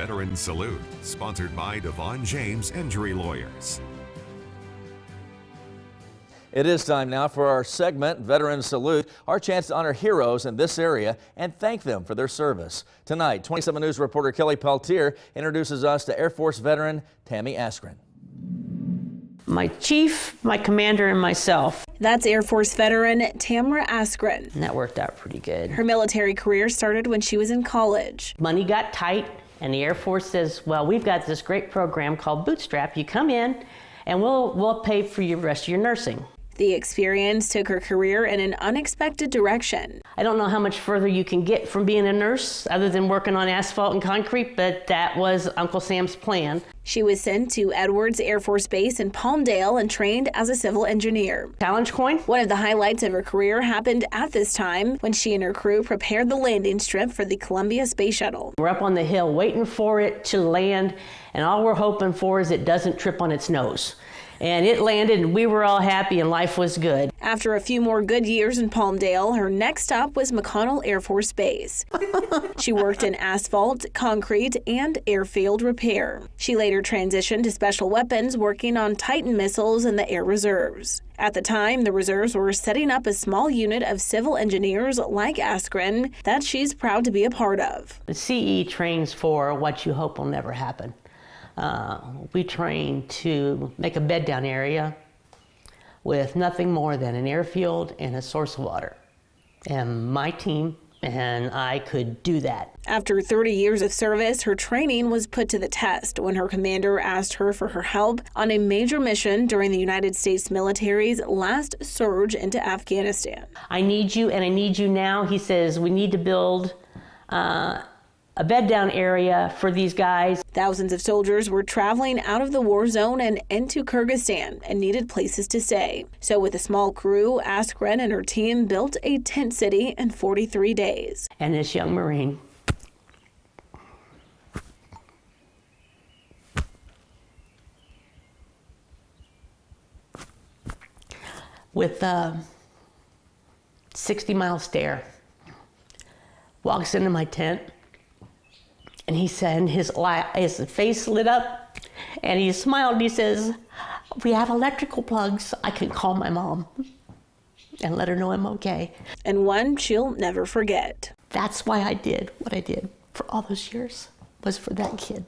Veteran Salute, sponsored by DeVaughn James Injury Lawyers. It is time now for our segment, Veteran Salute, our chance to honor heroes in this area and thank them for their service. Tonight, 27 News reporter Kelly Peltier introduces us to Air Force veteran Tammy Askren. My chief, my commander, and myself. That's Air Force veteran Tamra Askren. And that worked out pretty good. Her military career started when she was in college. Money got tight, and the Air Force says, Well, we've got this great program called Bootstrap. You come in, and we'll, we'll pay for the rest of your nursing. The experience took her career in an unexpected direction. I don't know how much further you can get from being a nurse other than working on asphalt and concrete, but that was Uncle Sam's plan. She was sent to Edwards Air Force Base in Palmdale and trained as a civil engineer. Challenge coin? One of the highlights of her career happened at this time when she and her crew prepared the landing strip for the Columbia Space Shuttle. We're up on the hill waiting for it to land, and all we're hoping for is it doesn't trip on its nose and it landed and we were all happy and life was good. After a few more good years in Palmdale, her next stop was McConnell Air Force Base. she worked in asphalt, concrete, and airfield repair. She later transitioned to special weapons, working on Titan missiles in the Air Reserves. At the time, the reserves were setting up a small unit of civil engineers like Askren that she's proud to be a part of. The CE trains for what you hope will never happen. Uh, we trained to make a bed down area with nothing more than an airfield and a source of water. And my team and I could do that. After 30 years of service, her training was put to the test when her commander asked her for her help on a major mission during the United States military's last surge into Afghanistan. I need you and I need you now. He says, We need to build uh, a bed down area for these guys. Thousands of soldiers were traveling out of the war zone and into Kyrgyzstan and needed places to stay. So, with a small crew, Askren and her team built a tent city in 43 days. And this young Marine with a 60 mile stare walks into my tent and he said, his, his face lit up and he smiled. And he says, We have electrical plugs. I can call my mom and let her know I'm okay. And one she'll never forget. That's why I did what I did for all those years, was for that kid.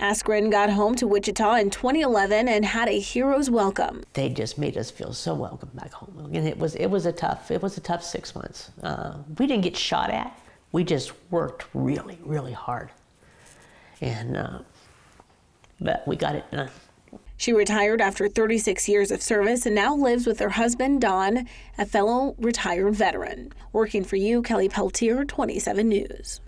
Askren got home to Wichita in 2011 and had a hero's welcome. They just made us feel so welcome back home, and it was it was a tough it was a tough six months. Uh, we didn't get shot at. We just worked really, really hard. And, uh, but we got it done. She retired after 36 years of service and now lives with her husband, Don, a fellow retired veteran. Working for you, Kelly Peltier, 27 News.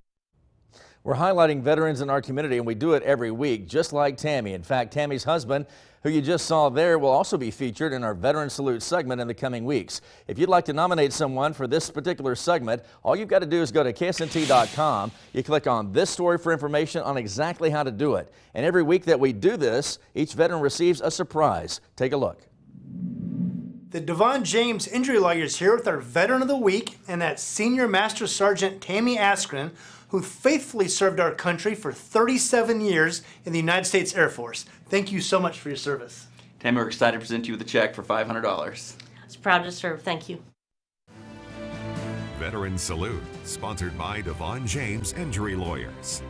We're highlighting veterans in our community, and we do it every week, just like Tammy. In fact, Tammy's husband, who you just saw there, will also be featured in our Veteran Salute segment in the coming weeks. If you'd like to nominate someone for this particular segment, all you've got to do is go to ksnt.com. You click on this story for information on exactly how to do it. And every week that we do this, each veteran receives a surprise. Take a look. The DeVaughn James Injury Lawyer is here with our Veteran of the Week, and that's Senior Master Sergeant Tammy Askren, who faithfully served our country for 37 years in the United States Air Force. Thank you so much for your service. Tammy, we're excited to present you with a check for $500. I was proud to serve. Thank you. Veteran Salute, sponsored by DeVaughn James Injury Lawyers.